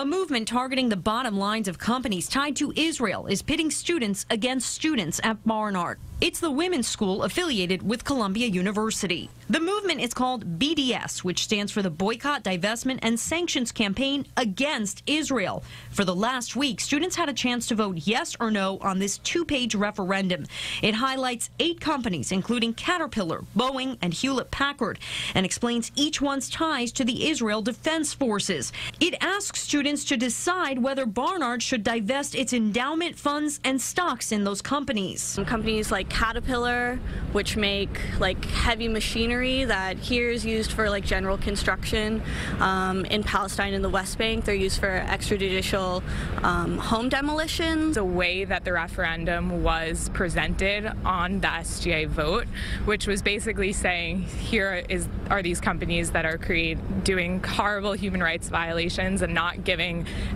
A movement targeting the bottom lines of companies tied to Israel is pitting students against students at Barnard. It's the women's school affiliated with Columbia University. The movement is called BDS, which stands for the Boycott, Divestment, and Sanctions Campaign Against Israel. For the last week, students had a chance to vote yes or no on this two page referendum. It highlights eight companies, including Caterpillar, Boeing, and Hewlett Packard, and explains each one's ties to the Israel Defense Forces. It asks students to decide whether Barnard should divest its endowment funds and stocks in those companies. Companies like Caterpillar, which make like heavy machinery that here is used for like general construction. Um, in Palestine and the West Bank, they're used for extrajudicial um, home demolitions. The way that the referendum was presented on the SGA vote, which was basically saying here is are these companies that are create, doing horrible human rights violations and not giving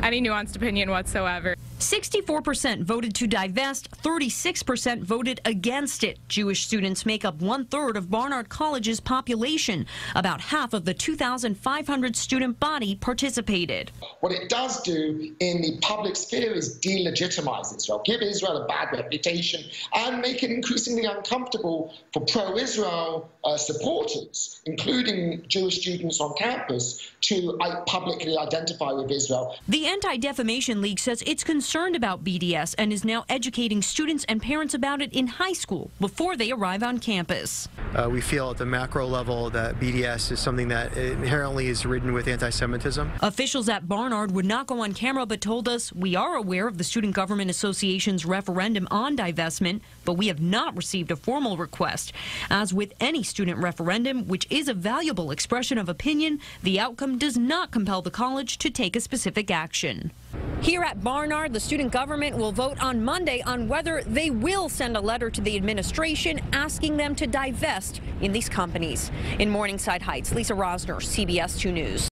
any nuanced opinion whatsoever. 64% voted to divest, 36% voted against it. Jewish students make up one third of Barnard College's population. About half of the 2,500 student body participated. What it does do in the public sphere is delegitimize Israel, give Israel a bad reputation, and make it increasingly uncomfortable for pro Israel uh, supporters, including Jewish students on campus, to uh, publicly identify with Israel. The Anti Defamation League says it's concerned about BDS and is now educating students and parents about it in high school before they arrive on campus. Uh, we feel at the macro level that BDS is something that inherently is ridden with anti Semitism. Officials at Barnard would not go on camera but told us we are aware of the Student Government Association's referendum on divestment, but we have not received a formal request. As with any student referendum, which is a valuable expression of opinion, the outcome does not compel the college to take a specific action. Here at Barnard, the student government will vote on Monday on whether they will send a letter to the administration asking them to divest in these companies. In Morningside Heights, Lisa Rozner, CBS 2 News.